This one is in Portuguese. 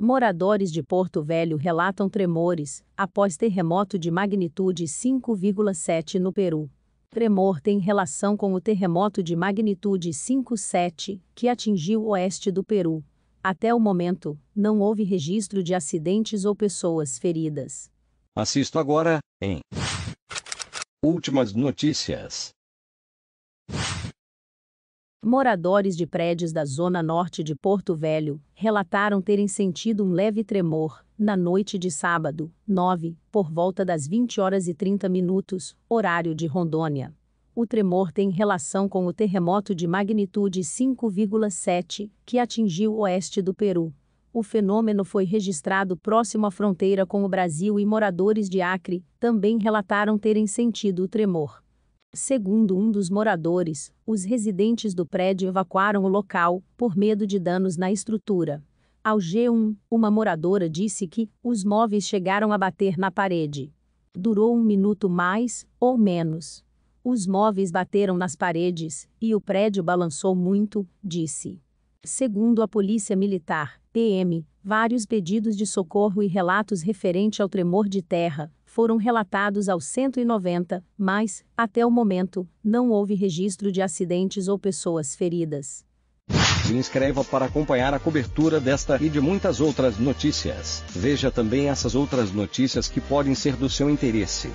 Moradores de Porto Velho relatam tremores após terremoto de magnitude 5,7 no Peru. Tremor tem relação com o terremoto de magnitude 5,7 que atingiu o oeste do Peru. Até o momento, não houve registro de acidentes ou pessoas feridas. Assisto agora, em Últimas Notícias. Moradores de prédios da zona norte de Porto Velho relataram terem sentido um leve tremor na noite de sábado, 9, por volta das 20 horas e 30 minutos, horário de Rondônia. O tremor tem relação com o terremoto de magnitude 5,7 que atingiu o oeste do Peru. O fenômeno foi registrado próximo à fronteira com o Brasil e moradores de Acre também relataram terem sentido o tremor. Segundo um dos moradores, os residentes do prédio evacuaram o local por medo de danos na estrutura. Ao G1, uma moradora disse que os móveis chegaram a bater na parede. Durou um minuto mais ou menos. Os móveis bateram nas paredes e o prédio balançou muito, disse. Segundo a Polícia Militar, PM, vários pedidos de socorro e relatos referente ao tremor de terra foram relatados aos 190, mas, até o momento, não houve registro de acidentes ou pessoas feridas. Se inscreva para acompanhar a cobertura desta e de muitas outras notícias. Veja também essas outras notícias que podem ser do seu interesse.